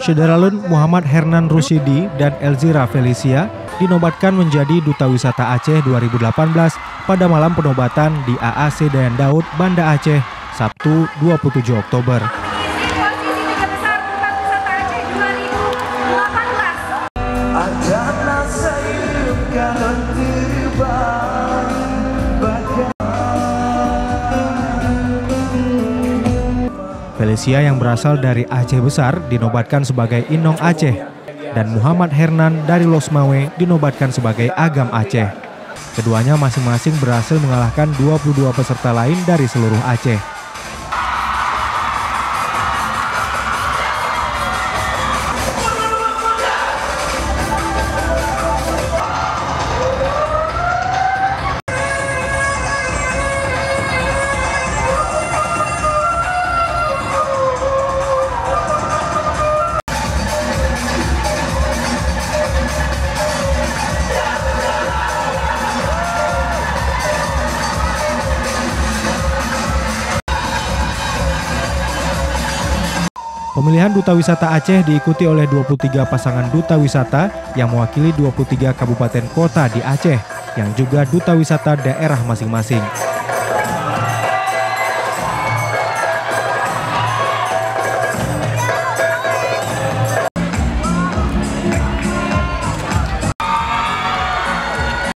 Syederalun Muhammad Hernan Rusidi dan Elzira Felicia dinobatkan menjadi Duta Wisata Aceh 2018 pada malam penobatan di AAC Dayan Daud, Banda Aceh, Sabtu 27 Oktober. Felicia yang berasal dari Aceh Besar dinobatkan sebagai Inong Aceh dan Muhammad Hernan dari Losmawe dinobatkan sebagai Agam Aceh. Keduanya masing-masing berhasil mengalahkan 22 peserta lain dari seluruh Aceh. Pemilihan Duta Wisata Aceh diikuti oleh 23 pasangan Duta Wisata yang mewakili 23 kabupaten kota di Aceh yang juga Duta Wisata daerah masing-masing.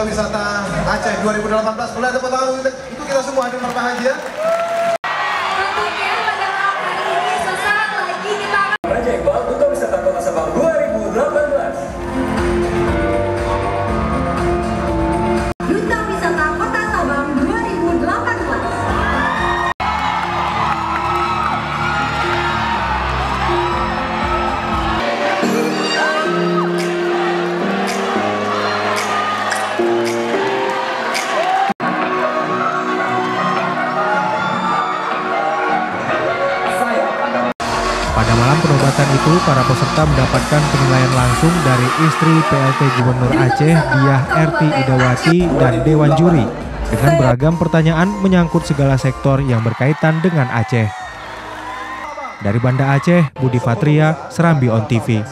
Wisata Aceh 2018 mulai tepuk tangan untuk kita semua hadir berbahagia. Pada malam penobatan itu, para peserta mendapatkan penilaian langsung dari istri PLT Gubernur Aceh, Diah Erti Idawati, dan Dewan Juri, dengan beragam pertanyaan menyangkut segala sektor yang berkaitan dengan Aceh. Dari Banda Aceh, Budi Fatria, Serambi On TV.